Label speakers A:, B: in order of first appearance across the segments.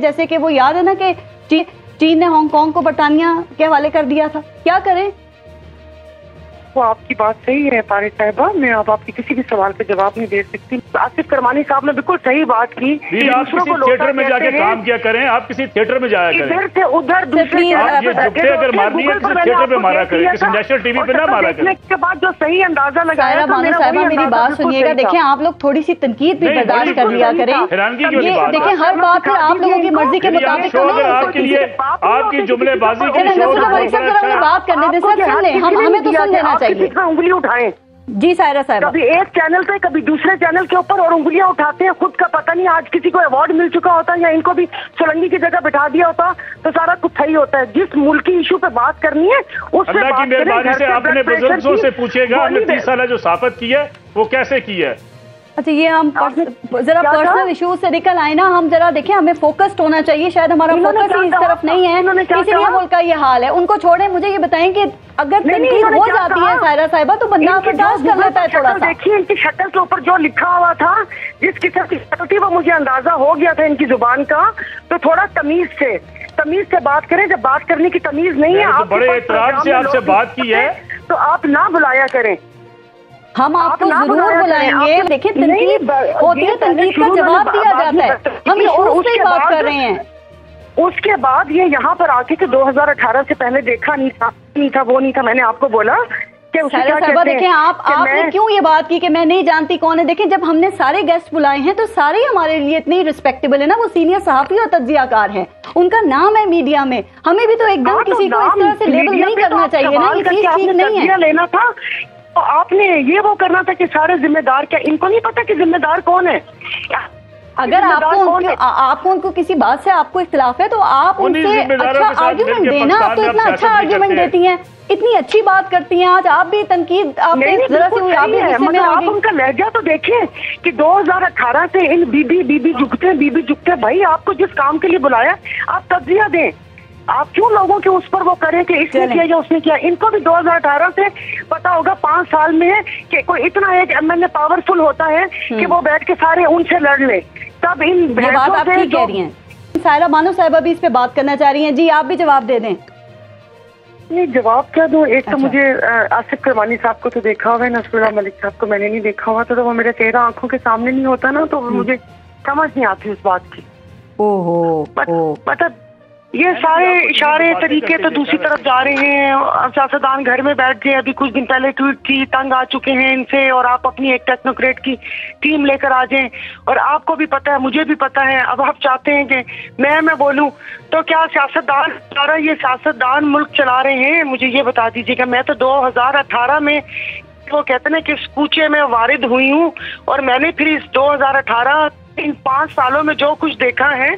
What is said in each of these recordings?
A: जैसे कि वो याद है ना कि ची, चीन ने हांगकांग को बरतानिया के हवाले कर दिया था। क्या करें?
B: वो आपकी बात सही है तारिक साहबा। मैं अब आपके किसी भी सवाल का जवाब नहीं दे सकती। आसिफ करमानी साहब ने बिल्कुल सही बात की
C: आप किसी थिएटर में जाके काम किया करें आप किसी थिएटर में जाया करें।
B: इधर से उधर दूसरे
C: आप ये जुट्टे अगर मारनी है किसी थिएटर पे मारा करें। किसी नेशनल टीवी पे ना मारा करें।
B: के बाद जो सही अंदाज़ा लगाया
A: सायरा बानो साहबा मेरी बात सुनिएगा। देखिए आप लोग थोड़ी सी तनकीद भी बर्दाश्त कर लिया करें? देखिए हर बात फिर आप लोगों की मर्ज़ी के मुताबिक तो
C: आपके लिए आपकी जुमलेबाजी
A: उन्हें बात करने दें सर सुन लें। हम हमें तो सुन लेना चाहिए।
B: उंगली उठाएँ।
A: जी सायरा साहब।
B: कभी एक चैनल पे कभी दूसरे चैनल के ऊपर और उंगलियाँ उठाते हैं खुद का पता नहीं आज किसी को अवार्ड मिल चुका होता या इनको भी सुरंगी की जगह बिठा दिया होता तो सारा कुछ सही होता है। जिस मुल्की इशू पे बात करनी है उससे बात करें,
C: से बुज़ुर्गों से पूछेगा हमने तीस साल जो साफत की है वो कैसे की है?
A: अच्छा ये हम जरा पर्सनल इश्यूज़ से निकल आए ना हम जरा देखें हमें फोकस्ड होना चाहिए शायद हमारा फोकस ही इस तरफ़ नहीं है। इसीलिए मुल्क का ये हाल है। उनको छोड़ें मुझे ये बताएँ कि अगर तनकीद हो जाती है सायरा साहिबा तो बंदा बर्दाश्त कर लेता है थोड़ा सा
B: देखिए इनकी शक्ल के ऊपर जो लिखा हुआ था जिस किस्म की शक्ल थी वो मुझे अंदाज़ा हो गया था इनकी ज़ुबान का। तो थोड़ा तमीज से तमीज से बात करें। जब बात करने की तमीज नहीं है
C: तो बड़े
B: पास
C: एतराज़ से आपसे बात की है।
B: तो आप ना बुलाया करें।
A: हम आपको ज़रूर बुलाएँगे देखिए तनकीद होती है तनकीद का जवाब दिया जाता है। हम
B: और
A: ही बात कर रहे हैं।
B: उसके बाद ये यहाँ पर आके कि 2018 से पहले देखा नहीं था नहीं था वो नहीं था मैंने आपको बोला कि
A: देखें आप आपने क्यों ये बात की कि मैं नहीं जानती कौन है? देखें जब हमने सारे गेस्ट बुलाए हैं तो सारे हमारे लिए इतने रिस्पेक्टेबल है ना वो सीनियर सहाफी और तज्जियाकार हैं। उनका नाम है मीडिया में। हमें भी तो एकदम
B: हाँ, तो
A: किसी को इस तरह से लेबल नहीं
B: तो
A: करना चाहिए ना ये चीज़ ठीक नहीं है।
B: लेना था तो आपने ये वो करना था कि सारे जिम्मेदार क्या इनको नहीं पता कि जिम्मेदार कौन है?
A: अगर आपको उनके, आ- आपको उनको किसी बात से आपको इख्तिलाफ है तो आप उनसे अच्छा
C: के
A: आर्ग्यूमेंट देना आप तो इतना अच्छा आर्ग्यूमेंट देती हैं। इतनी अच्छी बात करती हैं आज आप भी तनकीद आप
B: है, मगर आप उनका लहजा तो देखें कि 2018 से इन बीबी बीबी झुकते बीबी झुकते भाई आपको जिस काम के लिए बुलाया आप तजिया दें। आप क्यों लोगों के उस पर वो करें कि इसने किया या उसने किया? इनको भी 2018 से पता होगा पाँच साल में कि कोई इतना एक एमएलए पावरफुल होता है कि वो बैठ के सारे उनसे लड़ ले। तब इन
A: बात
B: भैंसों
A: आप ठीक कह रही हैं। सायरा बानो साहिबा भी इस पे बात करना चाह रही हैं। जी आप भी जवाब दे दें।
B: नहीं जवाब क्या दूँ? एक तो
A: अच्छा।
B: मुझे आसिफ करवानी साहब को तो देखा हुआ है नसरुल्लाह मलिक साहब को मैंने नहीं देखा हुआ था तो वो मेरा चेहरा आँखों के सामने नहीं होता ना तो
A: हम्म।
B: मुझे समझ नहीं आती उस बात की।
A: ओहो
B: मतलब ये सारे इशारे तरीके तो दूसरी तरफ़ जा रहे हैं सियासतदान घर में बैठ गए अभी कुछ दिन पहले ट्वीट की तंग आ चुके हैं इनसे और आप अपनी एक टेक्नोक्रेट की टीम लेकर आ जाएँ। और आपको भी पता है मुझे भी पता है अब आप चाहते हैं कि मैं मैं बोलूँ तो क्या सियासतदान सारा ये सियासतदान मुल्क चला रहे हैं? मुझे ये बता दीजिएगा मैं तो 2018 में वो कहते ना कि इस कूचे में वारिद हुई हूँ और मैंने फिर इस 2018 इन पाँच सालों में जो कुछ देखा है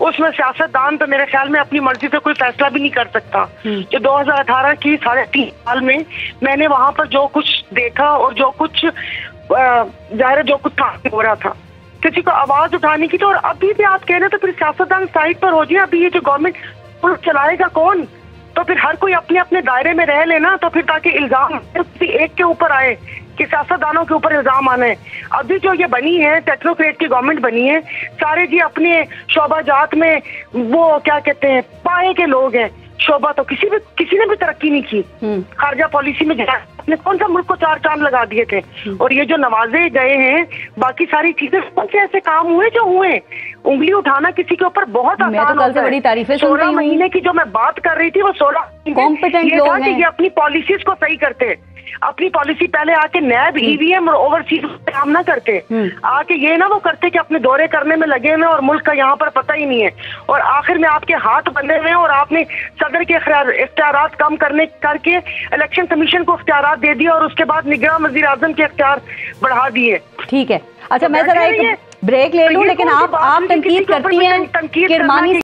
B: उसमें सियासतदान तो मेरे ख्याल में अपनी मर्ज़ी से कोई फैसला भी नहीं कर सकता। जो 2018 की साढ़े तीन साल में मैंने वहाँ पर जो कुछ देखा और जो कुछ ज़ाहिर जो कुछ था हो रहा था। किसी को आवाज़ उठाने की तो और अभी भी आप कह रहे हैं तो फिर सियासतदान साइड पर हो जाए अभी ये जो गवर्नमेंट चलाएगा कौन? तो फिर हर कोई अपने अपने दायरे में रह लेना तो फिर ताकि इल्ज़ाम किसी एक के ऊपर आए। कि सियासतदानों के ऊपर इल्ज़ाम आना। है अभी जो ये बनी है टेक्नोक्रेट की गवर्नमेंट बनी है सारे जी अपने शोभा जात में वो क्या कहते हैं पाए के लोग हैं। शोभा तो किसी भी किसी ने भी तरक्की नहीं की।
A: हम्म।
B: खारजा पॉलिसी में जा अपने कौन सा मुल्क को चार चाँद लगा दिए थे? और ये जो नवाजे गए हैं बाकी सारी चीज़ें कौन से ऐसे काम हुए जो हुए? उंगली उठाना किसी के ऊपर बहुत
A: तो से
B: होता है।
A: बड़ी तारीफें
B: सोलह। महीने की जो मैं बात कर रही थी वो सोलह
A: Competent
B: ये
A: लोग
B: कि ये अपनी पॉलिसीज़ को सही करते अपनी पॉलिसी पहले आके नैब ईवीएम और ओवरसीज काम ना करते।
A: हम्म।
B: आके ये ना वो करते कि अपने दौरे करने में लगे हुए हैं और मुल्क का यहाँ पर पता ही नहीं है। और आखिर में आपके हाथ बंधे हुए हैं और आपने सदर के इख्तियार कम करने करके इलेक्शन कमीशन को अख्तियार दे दिए और उसके बाद निगरान वज़ीर आज़म के अख्तियार बढ़ा दिए।
A: ठीक है। अच्छा
B: तो
A: मैं जरा एक ब्रेक ले
B: तो
A: लूँ लेकिन आप
B: आम
A: आप तनकीद करती हैं
B: हैं